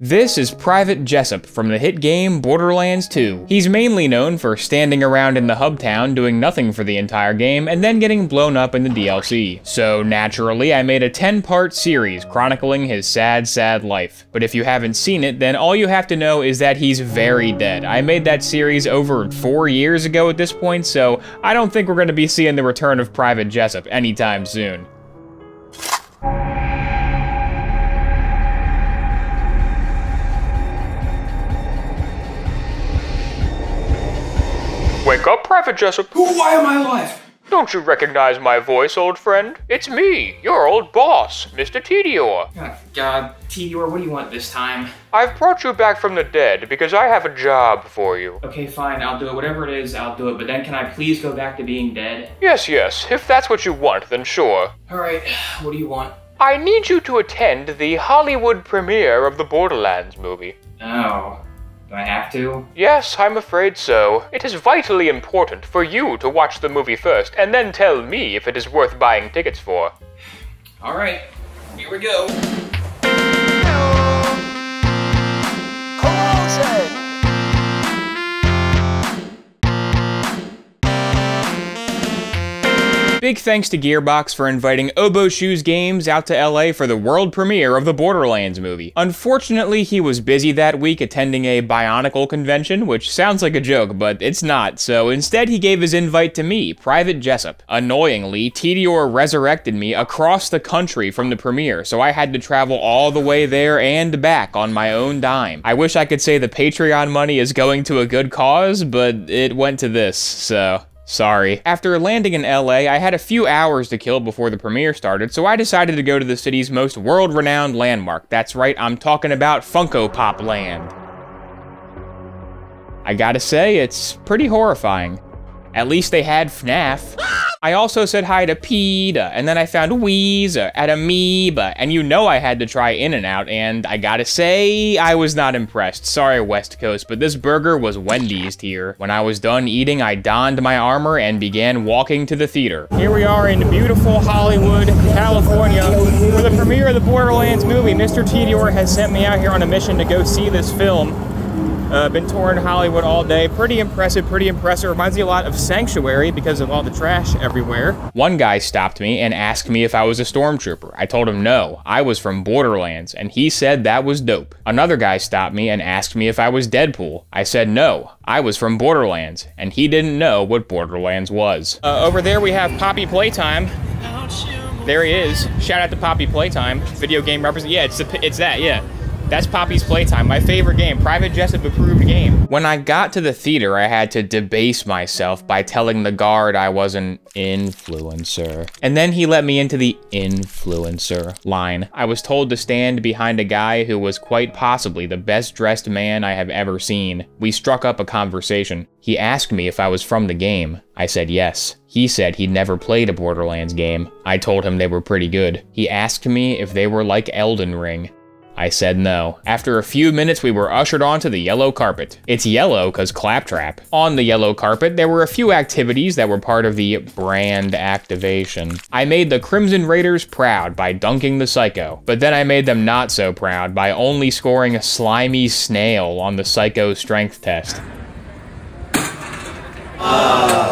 This is Private Jessup from the hit game Borderlands 2. He's mainly known for standing around in the hub town doing nothing for the entire game and then getting blown up in the DLC. So naturally, I made a 10-part series chronicling his sad, sad life. But if you haven't seen it, then all you have to know is that he's very dead. I made that series over four years ago at this point, so I don't think we're going to be seeing the return of Private Jessup anytime soon. Wake up, Private Jessup. Why am I alive? Don't you recognize my voice, old friend? It's me, your old boss, Mr. Tediore. Oh, God, Tediore, what do you want this time? I've brought you back from the dead because I have a job for you. Okay, fine, I'll do it. Whatever it is, I'll do it. But then can I please go back to being dead? Yes, yes, if that's what you want, then sure. Alright, what do you want? I need you to attend the Hollywood premiere of the Borderlands movie. Oh. Do I have to? Yes, I'm afraid so. It is vitally important for you to watch the movie first and then tell me if it is worth buying tickets for. Alright, here we go. Big thanks to Gearbox for inviting Oboe Shoes Games out to LA for the world premiere of the Borderlands movie. Unfortunately, he was busy that week attending a Bionicle convention, which sounds like a joke, but it's not, so instead he gave his invite to me, Private Jessup. Annoyingly, Tediore resurrected me across the country from the premiere, so I had to travel all the way there and back on my own dime. I wish I could say the Patreon money is going to a good cause, but it went to this, so... Sorry. After landing in LA, I had a few hours to kill before the premiere started, so I decided to go to the city's most world-renowned landmark. That's right, I'm talking about Funko Pop Land. I gotta say, it's pretty horrifying. At least they had FNAF. I also said hi to PETA, and then I found Weezer at Amoeba, and you know I had to try In-N-Out, and I gotta say, I was not impressed. Sorry, West Coast, but this burger was Wendy's tier. When I was done eating, I donned my armor and began walking to the theater. Here we are in beautiful Hollywood, California, for the premiere of the Borderlands movie. Mr. Tediore has sent me out here on a mission to go see this film. Uh, been touring Hollywood all day. Pretty impressive, pretty impressive. Reminds me a lot of Sanctuary because of all the trash everywhere. One guy stopped me and asked me if I was a stormtrooper. I told him no, I was from Borderlands, and he said that was dope. Another guy stopped me and asked me if I was Deadpool. I said no, I was from Borderlands, and he didn't know what Borderlands was. Uh, over there we have Poppy Playtime. There he is. Shout out to Poppy Playtime. Video game represent. Yeah, it's the, it's that. Yeah. That's Poppy's Playtime, my favorite game, Private Jessup approved game. When I got to the theater, I had to debase myself by telling the guard I was an influencer. And then he let me into the influencer line. I was told to stand behind a guy who was quite possibly the best dressed man I have ever seen. We struck up a conversation. He asked me if I was from the game. I said yes. He said he'd never played a Borderlands game. I told him they were pretty good. He asked me if they were like Elden Ring. I said no. After a few minutes, we were ushered onto the yellow carpet. It's yellow because Claptrap. On the yellow carpet, there were a few activities that were part of the brand activation. I made the Crimson Raiders proud by dunking the Psycho, but then I made them not so proud by only scoring a slimy snail on the Psycho strength test. Ah.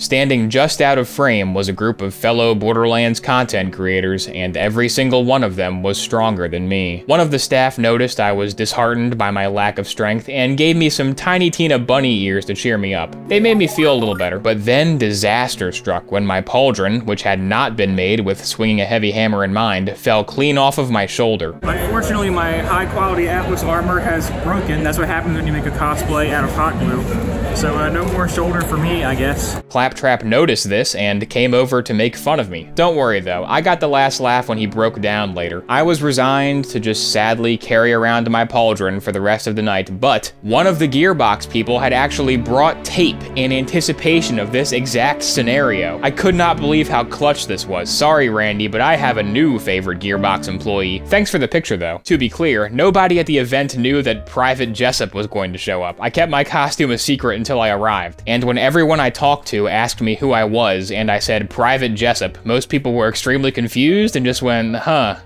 Standing just out of frame was a group of fellow Borderlands content creators, and every single one of them was stronger than me. One of the staff noticed I was disheartened by my lack of strength and gave me some Tiny Tina bunny ears to cheer me up. They made me feel a little better, but then disaster struck when my pauldron, which had not been made with swinging a heavy hammer in mind, fell clean off of my shoulder. Unfortunately, my high quality Atlas armor has broken. That's what happens when you make a cosplay out of hot glue. So uh, no more shoulder for me, I guess. Claptrap noticed this and came over to make fun of me. Don't worry though, I got the last laugh when he broke down later. I was resigned to just sadly carry around my pauldron for the rest of the night, but one of the Gearbox people had actually brought tape in anticipation of this exact scenario. I could not believe how clutch this was. Sorry, Randy, but I have a new favorite Gearbox employee. Thanks for the picture though. To be clear, nobody at the event knew that Private Jessup was going to show up. I kept my costume a secret until I arrived, and when everyone I talked to asked me who I was and I said Private Jessup, most people were extremely confused and just went, huh,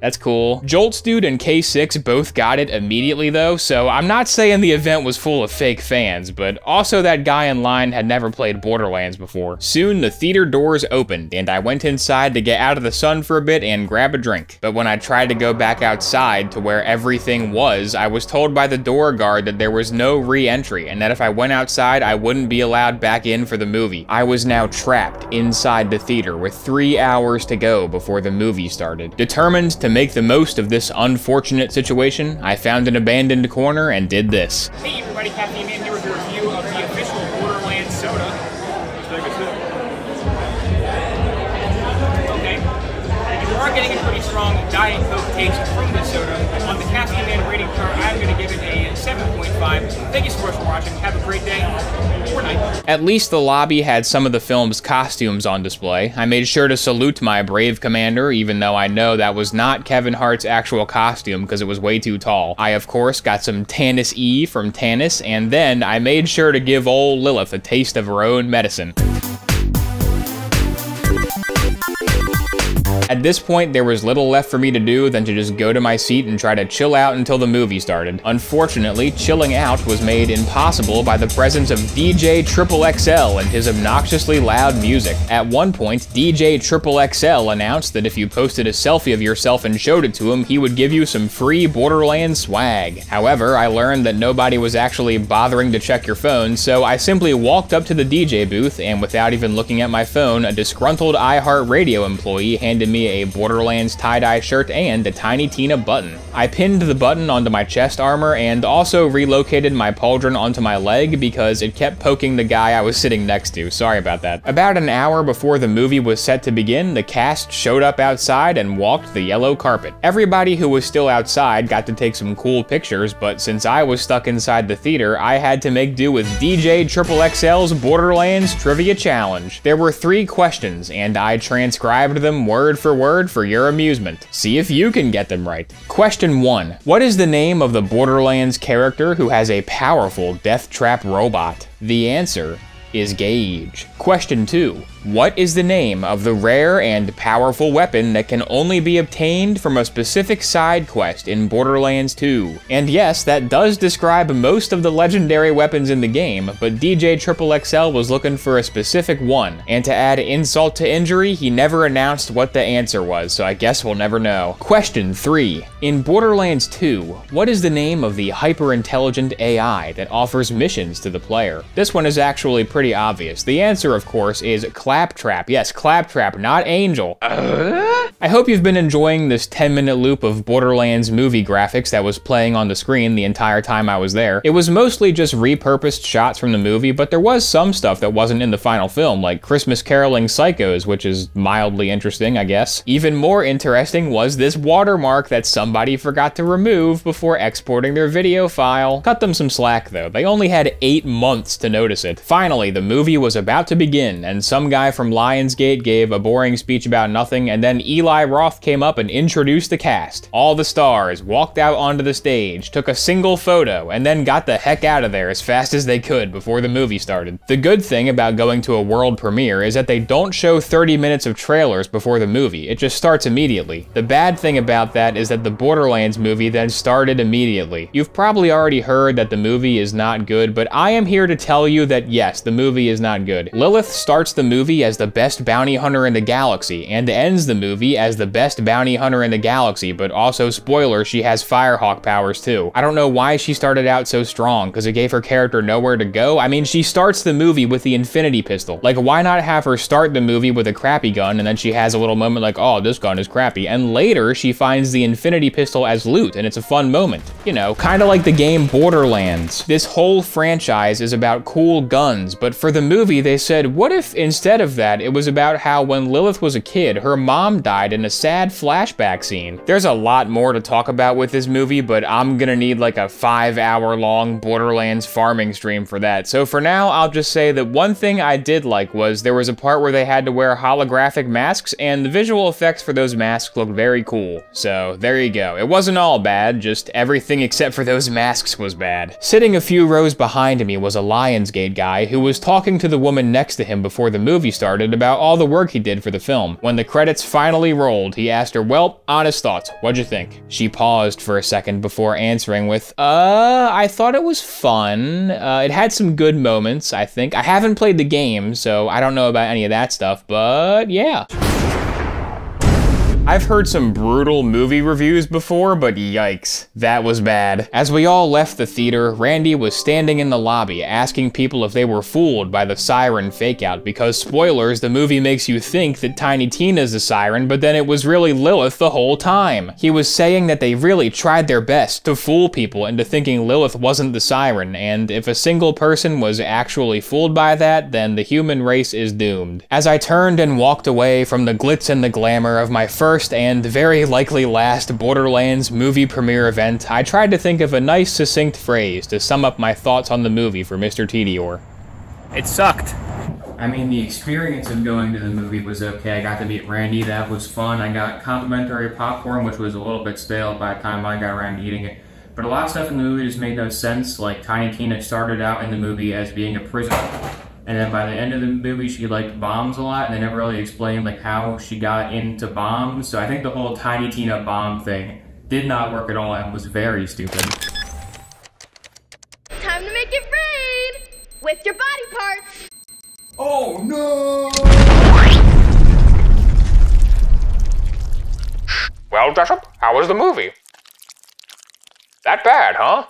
That's cool. Joltzdude and K6 both got it immediately though, so I'm not saying the event was full of fake fans, but also that guy in line had never played Borderlands before. Soon the theater doors opened, and I went inside to get out of the sun for a bit and grab a drink. But when I tried to go back outside to where everything was, I was told by the door guard that there was no re-entry, and that if I went outside, I wouldn't be allowed back in for the movie. I was now trapped inside the theater with three hours to go before the movie started. Determined to make the most of this unfortunate situation, I found an abandoned corner and did this. Hey everybody, getting a pretty strong Diet Coke taste from the soda. On the Caffeine Man rating chart, I'm going to give it a 7.5. Thank you so much for watching. Have a great day. At least the lobby had some of the film's costumes on display. I made sure to salute my brave commander, even though I know that was not Kevin Hart's actual costume because it was way too tall. I, of course, got some Tannis E from Tannis, and then I made sure to give old Lilith a taste of her own medicine. At this point, there was little left for me to do than to just go to my seat and try to chill out until the movie started. Unfortunately, chilling out was made impossible by the presence of DJ Triple XL and his obnoxiously loud music. At one point, DJ Triple XL announced that if you posted a selfie of yourself and showed it to him, he would give you some free Borderlands swag. However, I learned that nobody was actually bothering to check your phone, so I simply walked up to the DJ booth and without even looking at my phone, a disgruntled iHeartRadio employee handed me a Borderlands tie-dye shirt and a Tiny Tina button. I pinned the button onto my chest armor and also relocated my pauldron onto my leg because it kept poking the guy I was sitting next to. Sorry about that. About an hour before the movie was set to begin, the cast showed up outside and walked the yellow carpet. Everybody who was still outside got to take some cool pictures, but since I was stuck inside the theater, I had to make do with DJ Triple XL's Borderlands Trivia Challenge. There were three questions, and I transcribed them word for word for your amusement. See if you can get them right. Question 1. What is the name of the Borderlands character who has a powerful death trap robot? The answer is Gage. Question 2. What is the name of the rare and powerful weapon that can only be obtained from a specific side quest in Borderlands 2? And yes, that does describe most of the legendary weapons in the game, but DJ Triple XL was looking for a specific one, and to add insult to injury, he never announced what the answer was, so I guess we'll never know. Question 3. In Borderlands 2, what is the name of the hyper-intelligent AI that offers missions to the player? This one is actually pretty obvious. The answer, of course, is Claptrap. Yes, Claptrap, not Angel. Uh? I hope you've been enjoying this 10 minute loop of Borderlands movie graphics that was playing on the screen the entire time I was there. It was mostly just repurposed shots from the movie, but there was some stuff that wasn't in the final film, like Christmas caroling psychos, which is mildly interesting, I guess. Even more interesting was this watermark that somebody forgot to remove before exporting their video file. Cut them some slack though, they only had eight months to notice it. Finally, the movie was about to begin, and some guy guy from Lionsgate gave a boring speech about nothing, and then Eli Roth came up and introduced the cast. All the stars walked out onto the stage, took a single photo, and then got the heck out of there as fast as they could before the movie started. The good thing about going to a world premiere is that they don't show 30 minutes of trailers before the movie, it just starts immediately. The bad thing about that is that the Borderlands movie then started immediately. You've probably already heard that the movie is not good, but I am here to tell you that yes, the movie is not good. Lilith starts the movie movie as the best bounty hunter in the galaxy, and ends the movie as the best bounty hunter in the galaxy, but also, spoiler, she has Firehawk powers too. I don't know why she started out so strong, because it gave her character nowhere to go. I mean, she starts the movie with the Infinity Pistol. Like, why not have her start the movie with a crappy gun, and then she has a little moment like, oh, this gun is crappy, and later she finds the Infinity Pistol as loot, and it's a fun moment. You know, kind of like the game Borderlands. This whole franchise is about cool guns, but for the movie, they said, what if instead of that, it was about how when Lilith was a kid, her mom died in a sad flashback scene. There's a lot more to talk about with this movie, but I'm gonna need like a five hour long Borderlands farming stream for that. So for now, I'll just say that one thing I did like was there was a part where they had to wear holographic masks, and the visual effects for those masks looked very cool. So there you go. It wasn't all bad, just everything except for those masks was bad. Sitting a few rows behind me was a Lionsgate guy who was talking to the woman next to him before the movie started about all the work he did for the film. When the credits finally rolled, he asked her, Well, honest thoughts, what'd you think? She paused for a second before answering with, Uh, I thought it was fun. Uh, it had some good moments, I think. I haven't played the game, so I don't know about any of that stuff, but yeah. I've heard some brutal movie reviews before, but yikes, that was bad. As we all left the theater, Randy was standing in the lobby asking people if they were fooled by the siren fakeout because spoilers, the movie makes you think that Tiny Tina's the siren, but then it was really Lilith the whole time. He was saying that they really tried their best to fool people into thinking Lilith wasn't the siren, and if a single person was actually fooled by that, then the human race is doomed. As I turned and walked away from the glitz and the glamour of my first first and very likely last Borderlands movie premiere event, I tried to think of a nice succinct phrase to sum up my thoughts on the movie for Mr. Tediore. It sucked. I mean, the experience of going to the movie was okay. I got to meet Randy, that was fun. I got complimentary popcorn, which was a little bit stale by the time I got around to eating it. But a lot of stuff in the movie just made no sense. Like, Tiny Tina started out in the movie as being a prisoner and then by the end of the movie she liked bombs a lot and they never really explained like how she got into bombs. So i think the whole tiny tina bomb thing did not work at all and was very stupid. Time to make it rain with your body parts. Oh no! Well jessup how was the movie? That bad huh